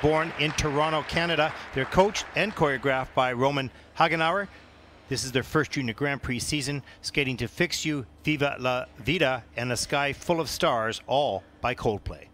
born in Toronto, Canada. They're coached and choreographed by Romain Haguenauer. This is their first junior Grand Prix season, skating to Fix You, Viva la Vida, and A Sky Full of Stars, all by Coldplay.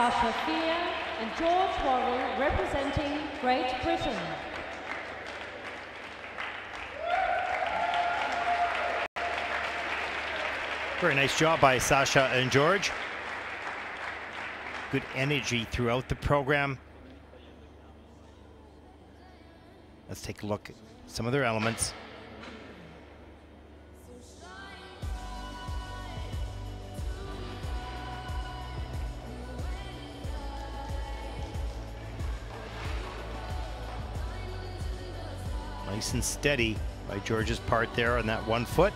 Sasha Fear and George Waddell representing Great Britain. Very nice job by Sasha and George. Good energy throughout the program. Let's take a look at some of their elements. Nice and steady by George's part there on that one foot.